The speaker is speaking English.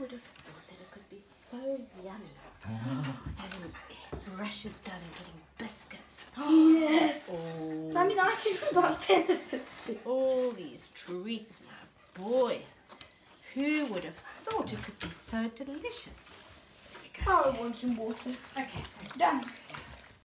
would have thought that it could be so yummy? Ah. Having brushes done and getting biscuits. Yes. Oh, I mean, I think about that. Biscuits. all these treats, my boy. Who would have thought it could be so delicious? There we go. Oh, I want some water. Okay, thanks. Done.